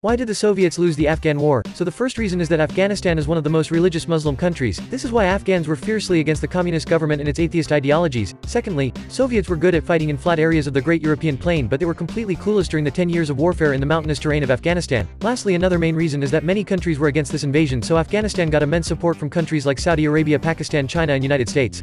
Why did the Soviets lose the Afghan war? So the first reason is that Afghanistan is one of the most religious Muslim countries. This is why Afghans were fiercely against the communist government and its atheist ideologies. Secondly, Soviets were good at fighting in flat areas of the Great European Plain but they were completely clueless during the 10 years of warfare in the mountainous terrain of Afghanistan. Lastly another main reason is that many countries were against this invasion so Afghanistan got immense support from countries like Saudi Arabia, Pakistan, China and United States.